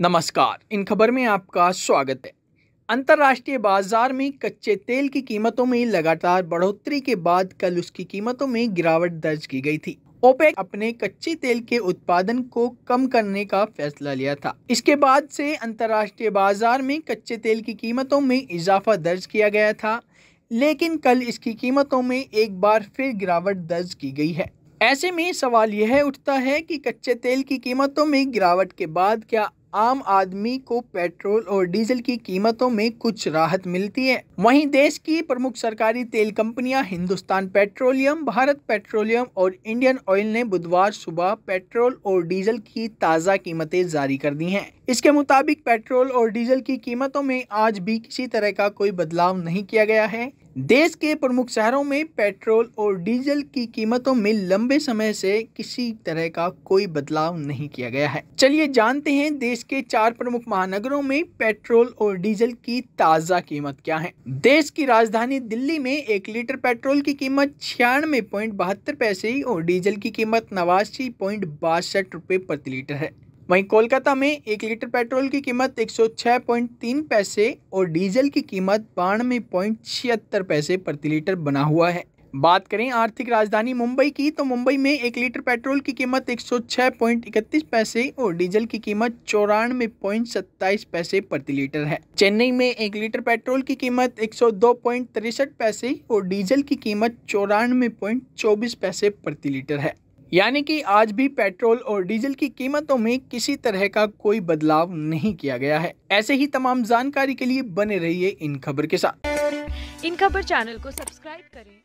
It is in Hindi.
नमस्कार। इन खबर में आपका स्वागत है। अंतर्राष्ट्रीय बाज़ार में कच्चे तेल की कीमतों में लगातार बढ़ोतरी के बाद कल उसकी कीमतों में गिरावट दर्ज की गई थी। ओपेक अपने कच्चे तेल के उत्पादन को कम करने का फैसला लिया था। इसके बाद से अंतर्राष्ट्रीय बाज़ार में कच्चे तेल की कीमतों में इजाफा दर्ज किया गया था, लेकिन कल इसकी कीमतों में एक बार फिर गिरावट दर्ज की गई है। ऐसे में सवाल यह उठता है कि कच्चे तेल की कीमतों में गिरावट के बाद क्या आम आदमी को पेट्रोल और डीजल की कीमतों में कुछ राहत मिलती है। वहीं देश की प्रमुख सरकारी तेल कंपनियाँ हिंदुस्तान पेट्रोलियम, भारत पेट्रोलियम और इंडियन ऑयल ने बुधवार सुबह पेट्रोल और डीजल की ताज़ा कीमतें जारी कर दी हैं। इसके मुताबिक पेट्रोल और डीजल की कीमतों में आज भी किसी तरह का कोई बदलाव नहीं किया गया है। देश के प्रमुख शहरों में पेट्रोल और डीजल की कीमतों में लंबे समय से किसी तरह का कोई बदलाव नहीं किया गया है। चलिए जानते हैं देश के चार प्रमुख महानगरों में पेट्रोल और डीजल की ताज़ा कीमत क्या है। देश की राजधानी दिल्ली में एक लीटर पेट्रोल की कीमत छियानवे पॉइंट बहत्तर पैसे और डीजल की कीमत नवासी पॉइंट बासठ रुपए प्रति लीटर है। वहीं कोलकाता में एक लीटर पेट्रोल की कीमत एक सौ छः पॉइंट तीन पैसे और डीजल की कीमत बानवे पॉइंट छिहत्तर पैसे प्रति लीटर बना हुआ है। बात करें आर्थिक राजधानी मुंबई की तो मुंबई में एक लीटर पेट्रोल की कीमत एक सौ छः पॉइंट इकतीस पैसे और डीजल की कीमत चौरानवे पॉइंट सत्ताईस पैसे प्रति लीटर है। चेन्नई में एक लीटर पेट्रोल की कीमत एक सौ दो पॉइंट तिरसठ पैसे और डीजल की कीमत चौरानवे पॉइंट चौबीस पैसे प्रति लीटर है। यानी कि आज भी पेट्रोल और डीजल की कीमतों में किसी तरह का कोई बदलाव नहीं किया गया है। ऐसे ही तमाम जानकारी के लिए बने रहिए इन खबर के साथ। इन खबर चैनल को सब्सक्राइब करें